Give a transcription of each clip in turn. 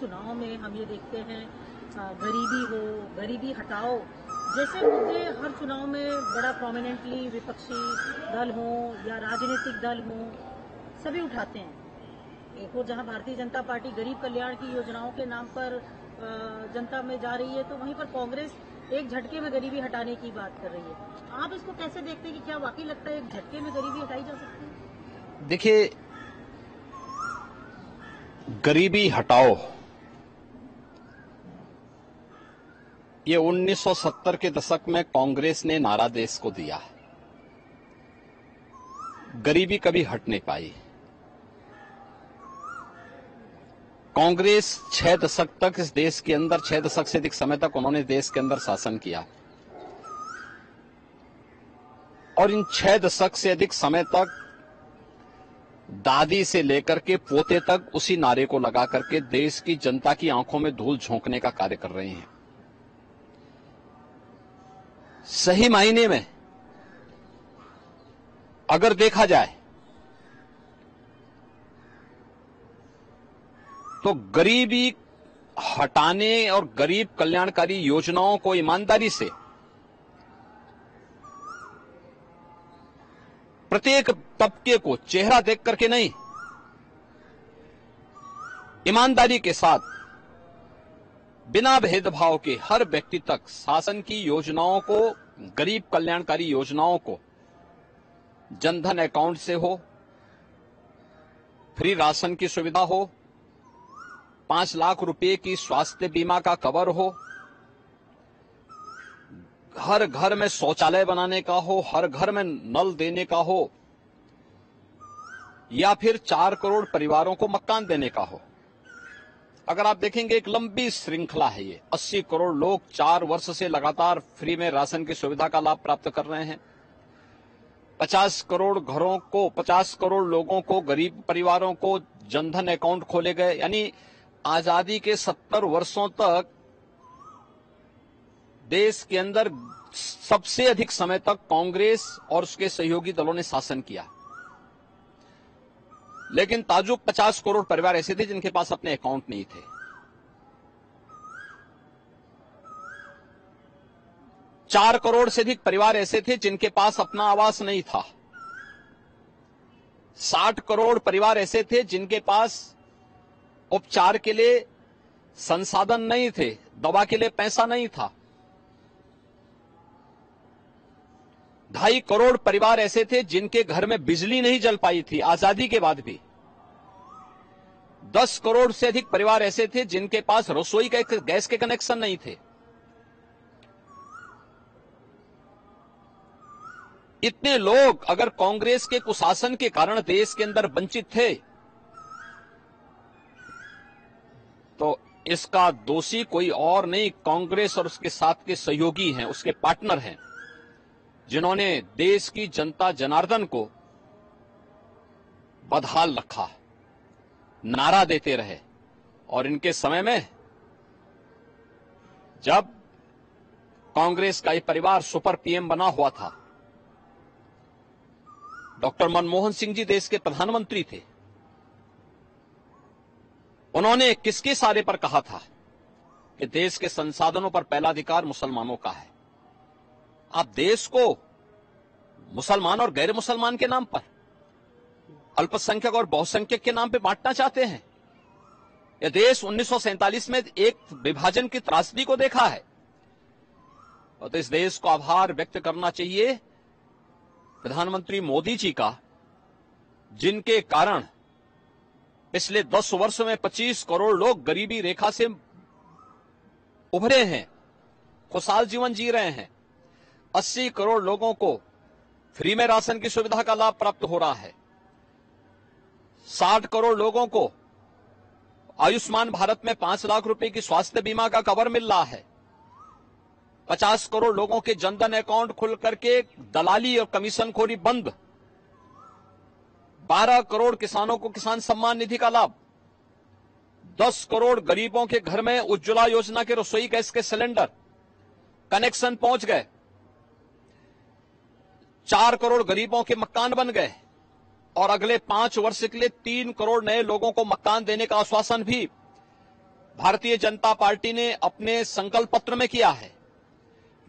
चुनाव में हम ये देखते हैं गरीबी हो, गरीबी हटाओ। जैसे मुद्दे हर चुनाव में बड़ा प्रोमिनेंटली विपक्षी दल हो या राजनीतिक दल हो, सभी उठाते हैं। एक हो जहाँ भारतीय जनता पार्टी गरीब कल्याण की योजनाओं के नाम पर जनता में जा रही है तो वहीं पर कांग्रेस एक झटके में गरीबी हटाने की बात कर रही है। आप इसको कैसे देखते हैं कि क्या वाकई लगता है एक झटके में गरीबी हटाई जा सकती है? देखिए, गरीबी हटाओ। ये 1970 के दशक में कांग्रेस ने नारा देश को दिया। गरीबी कभी हट नहीं पाई। कांग्रेस छह दशक तक इस देश के अंदर, छह दशक से अधिक समय तक उन्होंने देश के अंदर शासन किया। और इन छह दशक से अधिक समय तक, दादी से लेकर के पोते तक उसी नारे को लगा करके देश की जनता की आँखों में धूल झोंकने का कार्य कर रहे हैं। सही मायने में अगर देखा जाए तो गरीबी हटाने और गरीब कल्याणकारी योजनाओं को ईमानदारी से प्रत्येक तबके को चेहरा देख करके नहीं, ईमानदारी के साथ बिना भेदभाव के हर व्यक्ति तक शासन की योजनाओं को, गरीब कल्याणकारी योजनाओं को, जनधन अकाउंट से हो, फ्री राशन की सुविधा हो, पाँच लाख रुपए की स्वास्थ्य बीमा का कवर हो, हर घर में शौचालय बनाने का हो, हर घर में नल देने का हो, या फिर चार करोड़ परिवारों को मकान देने का हो। अगर आप देखेंगे, एक लंबी श्रृंखला है ये। 80 करोड़ लोग चार वर्ष से लगातार फ्री में राशन की सुविधा का लाभ प्राप्त कर रहे हैं। 50 करोड़ घरों को 50 करोड़ लोगों को, गरीब परिवारों को जनधन अकाउंट खोले गए। यानी आज़ादी के सत्तर वर्षों तक देश के अंदर सबसे अधिक समय तक कांग्रेस और उसके सहयोगी दलों ने शासन किया। लेकिन ताजुब 50 करोड़ परिवार ऐसे थे जिनके पास अपने अकाउंट नहीं थे। चार करोड़ से अधिक परिवार ऐसे थे जिनके पास अपना आवास नहीं था। साठ करोड़ परिवार ऐसे थे जिनके पास उपचार के लिए संसाधन नहीं थे, दवा के लिए पैसा नहीं था। ढाई करोड़ परिवार ऐसे थे जिनके घर में बिजली नहीं जल पाई थी, आज़ादी के बाद भी। दस करोड़ से अधिक परिवार ऐसे थे जिनके पास रसोई का गैस के कनेक्शन नहीं थे। इतने लोग अगर कांग्रेस के कुशासन के कारण देश के अंदर वंचित थे तो इसका दोषी कोई और नहीं, कांग्रेस और उसके साथ के सहयोगी हैं, उसके पार्टनर हैं। जिन्होंने देश की जनता जनार्दन को बदहाल रखा, नारा देते रहे, और इनके समय में जब कांग्रेस का ये परिवार सुपर पीएम बना हुआ था, डॉक्टर मनमोहन सिंह जी देश के प्रधानमंत्री थे। उन्होंने किसके सारे पर कहा था कि देश के संसाधनों पर पहला अधिकार मुसलमानों का है? आप देश को मुसलमान और गैर मुसलमान के नाम पर, अल्पसंख्यक और बहुसंख्यक के नाम पर बांटना चाहते हैं। यह देश उन्नीस सौ सैंतालीस में एक विभाजन की त्रासदी को देखा है। और तो इस देश को आभार व्यक्त करना चाहिए प्रधानमंत्री मोदी जी का, जिनके कारण पिछले 10 वर्ष में 25 करोड़ लोग गरीबी रेखा से उभरे हैं, खुशहाल जीवन जी रहे हैं। 80 करोड़ लोगों को फ्री में राशन की सुविधा का लाभ प्राप्त हो रहा है। 60 करोड़ लोगों को आयुष्मान भारत में पाँच लाख रुपए की स्वास्थ्य बीमा का कवर मिल रहा है। 50 करोड़ लोगों के जनधन अकाउंट खुल करके दलाली और कमीशन खोरी बंद। बारह करोड़ किसानों को किसान सम्मान निधि का लाभ। दस करोड़ गरीबों के घर में उज्ज्वला योजना के रसोई गैस के सिलेंडर। कनेक्शन पहुँच गए। चार करोड़ गरीबों के मकान बन गए और अगले पाँच वर्ष के लिए तीन करोड़ नए लोगों को मकान देने का आश्वासन भी भारतीय जनता पार्टी ने अपने संकल्प पत्र में किया है।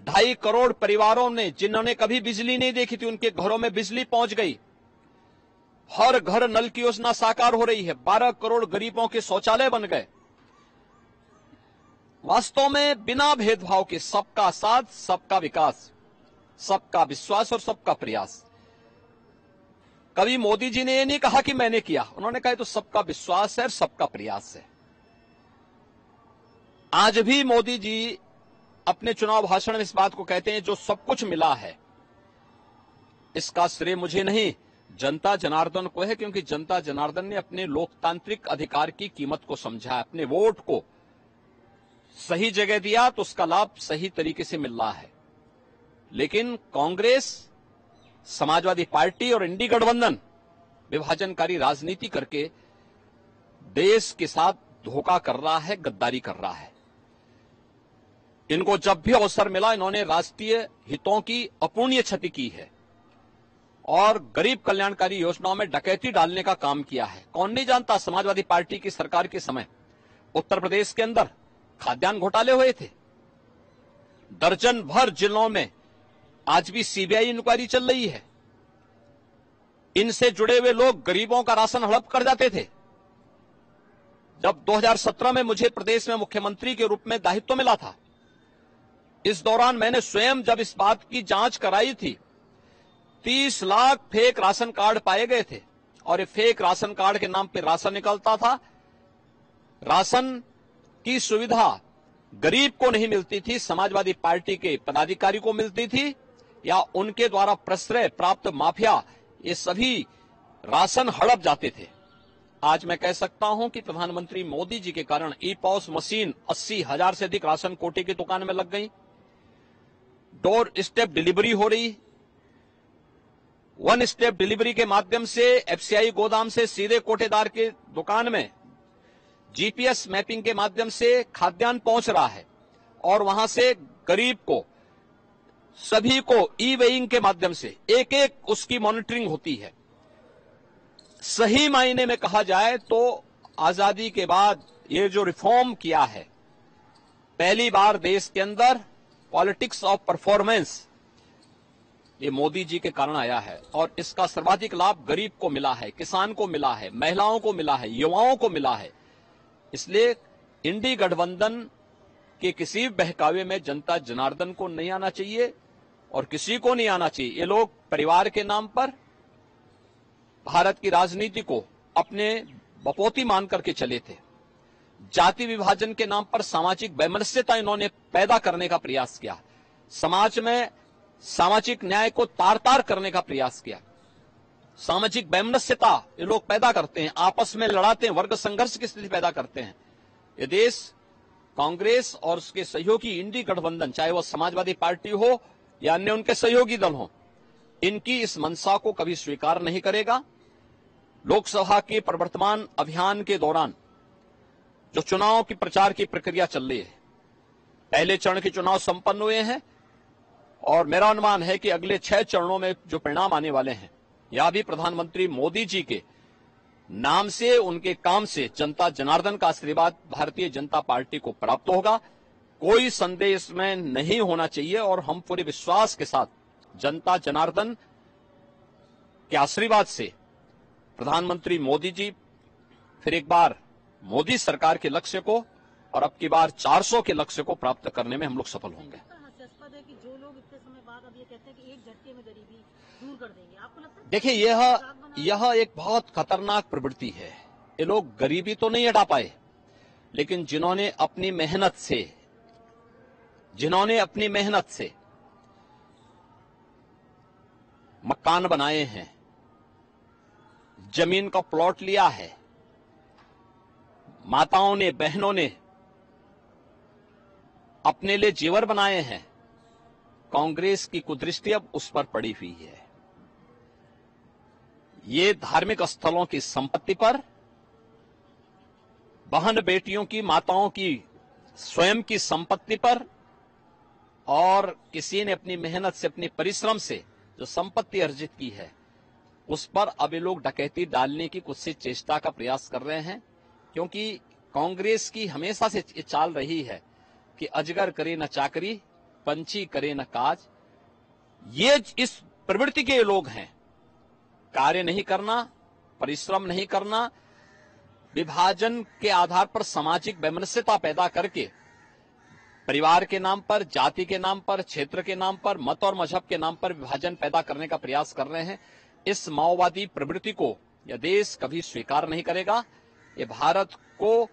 ढाई करोड़ परिवारों ने, जिन्होंने कभी बिजली नहीं देखी थी, उनके घरों में बिजली पहुँच गई। हर घर नल की योजना साकार हो रही है। बारह करोड़ गरीबों के शौचालय बन गए। वास्तव में बिना भेदभाव के सबका साथ, सबका विकास। सबका विश्वास और सबका प्रयास। कभी मोदी जी ने यह नहीं कहा कि मैंने किया। उन्होंने कहा तो सबका विश्वास है और सबका प्रयास है। आज भी मोदी जी अपने चुनाव भाषण में इस बात को कहते हैं, जो सब कुछ मिला है, इसका श्रेय मुझे नहीं। जनता जनार्दन को है, क्योंकि जनता जनार्दन ने अपने लोकतांत्रिक अधिकार की कीमत को समझा, अपने वोट को सही जगह दिया तो उसका लाभ सही तरीके से मिल रहा है। लेकिन कांग्रेस, समाजवादी पार्टी और इंडी गठबंधन विभाजनकारी राजनीति करके देश के साथ धोखा कर रहा है, गद्दारी कर रहा है। इनको जब भी अवसर मिला, इन्होंने राष्ट्रीय हितों की अपूर्णीय क्षति की है और गरीब कल्याणकारी योजनाओं में डकैती डालने का काम किया है। कौन नहीं जानता, समाजवादी पार्टी की सरकार के समय उत्तर प्रदेश के अंदर खाद्यान्न घोटाले हुए थे। दर्जन भर जिलों में आज भी सीबीआई इंक्वायरी चल रही है। इनसे जुड़े हुए लोग गरीबों का राशन हड़प कर जाते थे। जब 2017 में मुझे प्रदेश में मुख्यमंत्री के रूप में दायित्व मिला था, इस दौरान मैंने स्वयं जब इस बात की जाँच कराई थी 30 लाख फेक राशन कार्ड पाए गए थे और ये फेक राशन कार्ड के नाम पे राशन निकलता था। राशन की सुविधा गरीब को नहीं मिलती थी, समाजवादी पार्टी के पदाधिकारी को मिलती थी। या उनके द्वारा प्रश्रय प्राप्त माफिया, ये सभी राशन हड़प जाते थे। आज मैं कह सकता हूँ कि प्रधानमंत्री मोदी जी के कारण ई पॉस मशीन अस्सी हज़ार से अधिक राशन कोटे की दुकान में लग गई। डोर स्टेप डिलीवरी हो रही। वन स्टेप डिलीवरी के माध्यम से एफसीआई गोदाम से सीधे कोटेदार के दुकान में जीपीएस मैपिंग के माध्यम से खाद्यान्न पहुँच रहा है और वहाँ से गरीब को सभी को ई वेइंग के माध्यम से एक एक उसकी मॉनिटरिंग होती है। सही मायने में कहा जाए तो आज़ादी के बाद ये जो रिफॉर्म किया है, पहली बार देश के अंदर पॉलिटिक्स ऑफ़ परफॉर्मेंस ये मोदी जी के कारण आया है और इसका सर्वाधिक लाभ गरीब को मिला है, किसान को मिला है, महिलाओं को मिला है, युवाओं को मिला है। इसलिए इंडी गठबंधन के किसी बहकावे में जनता जनार्दन को नहीं आना चाहिए और किसी को नहीं आना चाहिए। ये लोग परिवार के नाम पर भारत की राजनीति को अपने बपोती मान करके चले थे। जाति विभाजन के नाम पर सामाजिक वैमनस्यता इन्होंने पैदा करने का प्रयास किया। समाज में सामाजिक न्याय को तार तार करने का प्रयास किया। सामाजिक वैमनस्यता ये लोग पैदा करते हैं, आपस में लड़ाते हैं, वर्ग संघर्ष की स्थिति पैदा करते हैं। ये देश कांग्रेस और उसके सहयोगी इंडी गठबंधन, चाहे वह समाजवादी पार्टी हो या अन्य उनके सहयोगी दल हो, इनकी इस मंशा को कभी स्वीकार नहीं करेगा। लोकसभा के प्रवर्तमान अभियान के दौरान जो चुनाव की प्रचार की प्रक्रिया चल रही है, पहले चरण के चुनाव संपन्न हुए हैं और मेरा अनुमान है कि अगले छह चरणों में जो परिणाम आने वाले हैं, या भी प्रधानमंत्री मोदी जी के नाम से, उनके काम से जनता जनार्दन का आशीर्वाद भारतीय जनता पार्टी को प्राप्त होगा। कोई संदेह इसमें नहीं होना चाहिए और हम पूरे विश्वास के साथ जनता जनार्दन के आशीर्वाद से प्रधानमंत्री मोदी जी फिर एक बार मोदी सरकार के लक्ष्य को और अब की बार 400 के लक्ष्य को प्राप्त करने में हम लोग सफल होंगे हास्यास्पद है कि जो लोग इतने समय बाद अब देखिए, यह यह एक बहुत खतरनाक प्रवृत्ति है। ये लोग गरीबी तो नहीं हटा पाए, लेकिन जिन्होंने अपनी मेहनत से, जिन्होंने अपनी मेहनत से मकान बनाए हैं, ज़मीन का प्लॉट लिया है, माताओं ने, बहनों ने अपने लिए जेवर बनाए हैं कांग्रेस की कुदृष्टि अब उस पर पड़ी हुई है। ये धार्मिक स्थलों की संपत्ति पर, बहन बेटियों की, माताओं की, स्वयं की संपत्ति पर, और किसी ने अपनी मेहनत से, अपनी परिश्रम से जो संपत्ति अर्जित की है, उस पर ये लोग डकैती डालने की कुछ से चेष्टा का प्रयास कर रहे हैं, क्योंकि कांग्रेस की हमेशा से चाल रही है कि अजगर करे न चाकरी पंछी करे न काज। ये इस प्रवृत्ति के लोग हैं। कार्य नहीं करना, परिश्रम नहीं करना, विभाजन के आधार पर सामाजिक वैमनस्यता पैदा करके, परिवार के नाम पर, जाति के नाम पर, क्षेत्र के नाम पर, मत और मज़हब के नाम पर विभाजन पैदा करने का प्रयास कर रहे हैं। इस माओवादी प्रवृत्ति को यह देश कभी स्वीकार नहीं करेगा। ये भारत को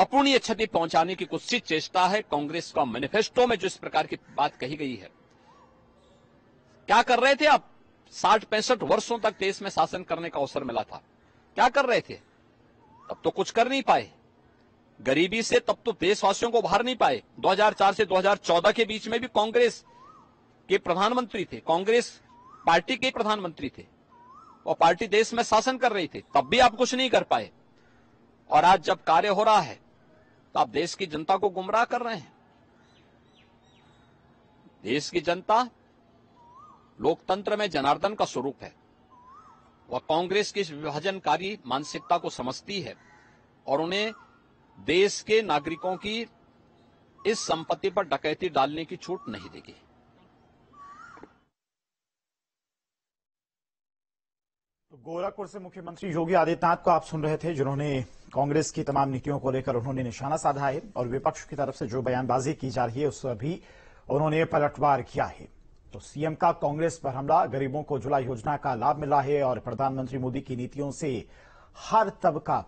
अपूर्णीय क्षति पहुँचाने की कुछ चेष्टा है। कांग्रेस का मैनिफेस्टो में जो इस प्रकार की बात कही गई है। क्या कर रहे थे आप? साठ पैंसठ वर्षों तक देश में शासन करने का अवसर मिला था। क्या कर रहे थे? तब तो कुछ कर नहीं पाए। गरीबी से तब तो देशवासियों को उभार नहीं पाए। 2004 से 2014 के बीच में भी कांग्रेस के प्रधानमंत्री थे। कांग्रेस पार्टी के प्रधानमंत्री थे। और पार्टी देश में शासन कर रही थी। तब भी आप कुछ नहीं कर पाए। और आज जब कार्य हो रहा है तो आप देश की जनता को गुमराह कर रहे हैं। देश की जनता लोकतंत्र में जनार्दन का स्वरूप है। वह कांग्रेस की विभाजनकारी मानसिकता को समझती है और उन्हें देश के नागरिकों की इस संपत्ति पर डकैती डालने की छूट नहीं देगी। तो गोरखपुर से मुख्यमंत्री योगी आदित्यनाथ को आप सुन रहे थे, जिन्होंने कांग्रेस की तमाम नीतियों को लेकर उन्होंने निशाना साधा है और विपक्ष की तरफ़ से जो बयानबाजी की जा रही है, उस पर भी उन्होंने पलटवार किया है। तो सीएम का कांग्रेस पर हमला, गरीबों को जुला योजना का लाभ मिला है और प्रधानमंत्री मोदी की नीतियों से हर तबका